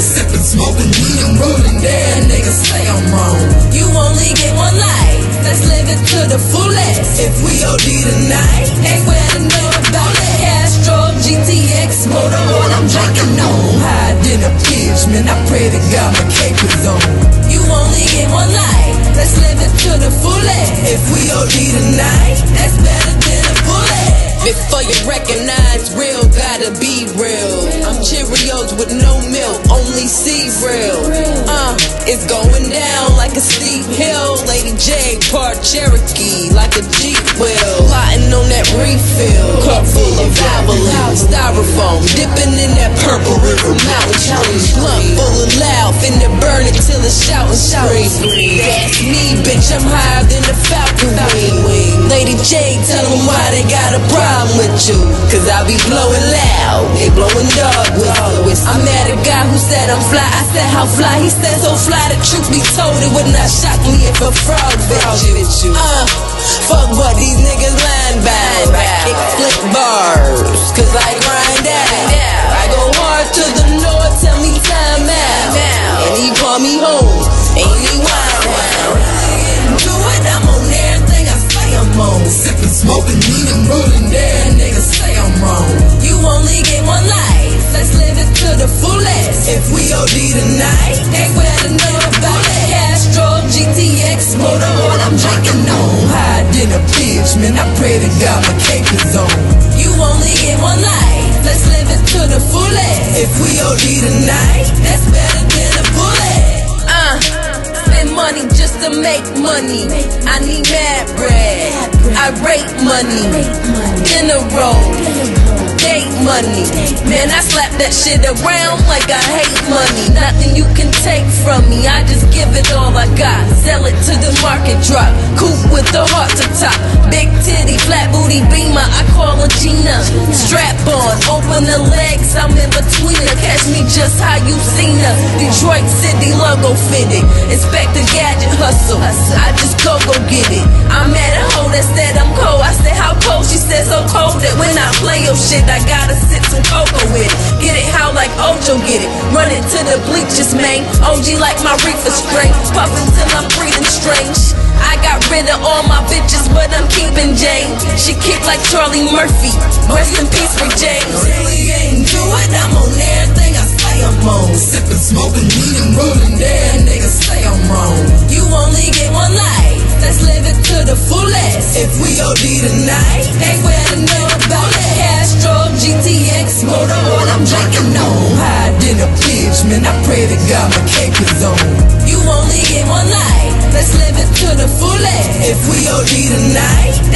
Sipping, smoking weed and rolling there, niggas say I'm wrong. You only get one life, let's live it to the fullest. If we OD tonight, Everywhere to know about it. Castrol, GTX, motor oil, I'm drinking on. in a pitch, man, I pray to God my cape is on. You only get one life, let's live it to the fullest. If we OD tonight, That's better than a bullet. Before you recognize real, gotta be real. Cheerios with no milk, only cereal. Uh, it's going down like a steep hill. Lady J, part Cherokee, like a Jeep wheel. Plotting on that refill, cup full of Valvoline, styrofoam, dipping in that purple river mountain. Blunt full of loud, finna burn it till it's shouting spree. That's me, bitch, I'm higher than the Falcon they got a problem with you. Cause I be blowing loud, they blowing dog with I met a guy who said I'm fly, I said how fly, he said so fly, the truth be told, it would not shock me if a frog bit you. Uh, fuck what these niggas lying by. I kick a pitch, man, I pray to God my cape is on. You only get one life, let's live it to the fullest. If we OD tonight, That's better than a bullet. Uh, spend money just to make money. I need mad bread. I rate money. In a row. Date money. Man, I slap that shit around like I hate money. Nothing you can take from me. I just give it all I got. Sell it to the market drop. Coupe with the heart to top. Big titty, flat booty beamer. I call her Gina. Strap on, open the legs. I'm in between her. Catch me just how you seen her. Detroit City logo fitted. Inspector Gadget hustle. I just go go get it. I met a that said I'm cold. I said how cold? She said so cold that when I play your shit, I gotta sip some cocoa with it. Get it how like Ojo get it. Run it to the bleachers, man. OG like my reefer string. Puffin' till I'm breathing strange. I got rid of all my bitches, but I'm keeping Jane. She kick like Charlie Murphy. Rest in peace for James. really ain't Do If we OD tonight, Everywhere to know about it. Castrol, GTX, motor oil, I'm drinking on. hide in a pitch, man, I pray to God my cape is on. You only get one life. Let's live it to the fullest. If we OD tonight,